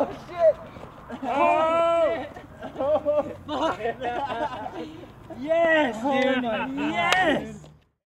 Oh shit! Oh! oh. Fuck! yes, dude! Oh, yes!